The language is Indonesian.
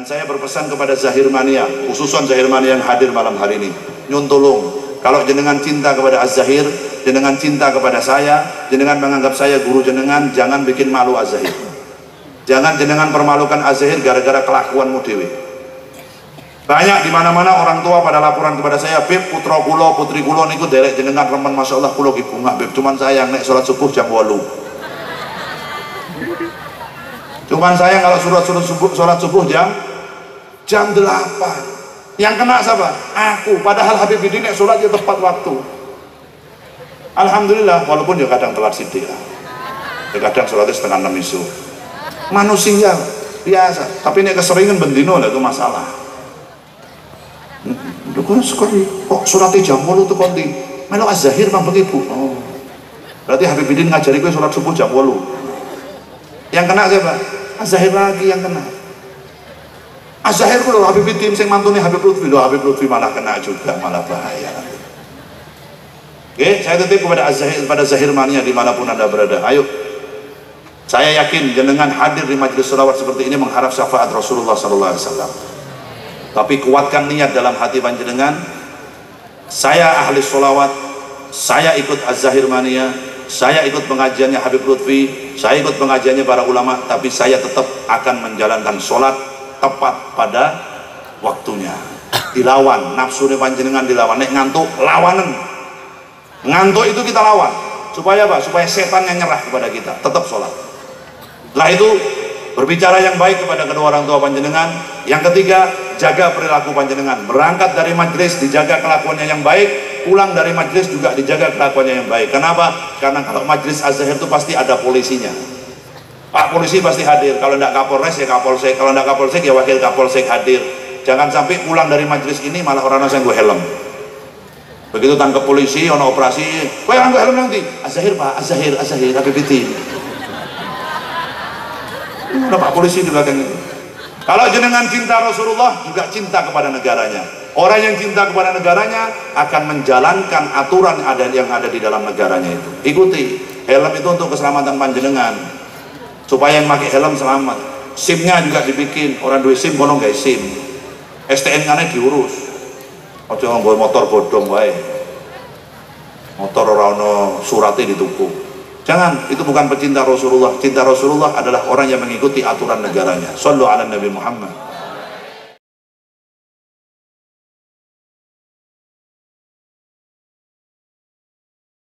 Dan saya berpesan kepada Zahir Mania, khususan Zahir Mania yang hadir malam hari ini. Nyun tolong, kalau jenengan cinta kepada Az-Zahir, jenengan cinta kepada saya, jenengan menganggap saya guru jenengan, jangan bikin malu Az-Zahir. Jangan jenengan permalukan Az-Zahir gara-gara kelakuanmu dewi. Banyak di mana-mana orang tua pada laporan kepada saya, Beb, putra kulo, putri kulo niku derek jenengan remen Masya Allah kulo ibu bunga, Beb. Cuman saya naik sholat subuh jam 8. Cuman saya kalau surat surat subuh, sholat subuh jam jam 8. Yang kena siapa? Aku. Padahal Habib ini nek sholatnya tepat waktu. Alhamdulillah, walaupun ya kadang telat sidik lah. Ya kadang sholatnya setengah enam isu. Manusia biasa. Tapi ini keseringan bendino lah itu masalah. Itu kan sekali. Kok sholatnya jam 8 itu konti. Melo azahir bang begitu. Oh. Berarti Habib Bidin ngajari gue sholat subuh jam 8. Yang kena siapa? Azahir lagi yang kena. Azahir loh Habib Bidin sing mantune Habib Lutfi loh Habib Lutfi malah kena juga malah bahaya. Oke, saya titip kepada Azahir pada Zahir Mania di mana pun anda berada. Ayo, saya yakin jenengan hadir di majelis salawat seperti ini mengharap syafaat Rasulullah Sallallahu Alaihi Wasallam. Tapi kuatkan niat dalam hati panjenengan. Saya ahli salawat, saya ikut Az-Zahir Mania, saya ikut pengajiannya Habib Lutfi, saya ikut pengajiannya para ulama, tapi saya tetap akan menjalankan sholat tepat pada waktunya. Dilawan, nafsu panjenengan dilawan, nek ngantuk lawanan. Ngantuk itu kita lawan. Supaya apa? Supaya setan yang nyerah kepada kita, tetap sholat. Setelah itu berbicara yang baik kepada kedua orang tua panjenengan. Yang ketiga, jaga perilaku panjenengan. Berangkat dari majelis dijaga kelakuannya yang baik, pulang dari majelis juga dijaga kelakuannya yang baik. Kenapa? Karena kalau majelis azhar itu pasti ada polisinya. Pak polisi pasti hadir. Kalau tidak kapolres ya kapolsek. Kalau tidak kapolsek ya wakil kapolsek hadir. Jangan sampai pulang dari majelis ini malah orang yang gue helm. Begitu tangkap polisi, ono operasi, kau yang gue helm nanti. Azahir pak, azahir, azahir, APBT. Ada pak polisi di belakang itu. Kalau jenengan cinta Rasulullah juga cinta kepada negaranya. Orang yang cinta kepada negaranya akan menjalankan aturan ada yang ada di dalam negaranya itu. Ikuti. Helm itu untuk keselamatan panjenengan. Supaya yang pakai helm selamat. SIM-nya juga dibikin. Orang duit SIM kono guys SIM. STN-nya diurus. Ojo nganggo motor bodong wae. Motor ora ono suratnya dituku. Jangan, itu bukan pecinta Rasulullah. Cinta Rasulullah adalah orang yang mengikuti aturan negaranya. Sallu ala Nabi Muhammad.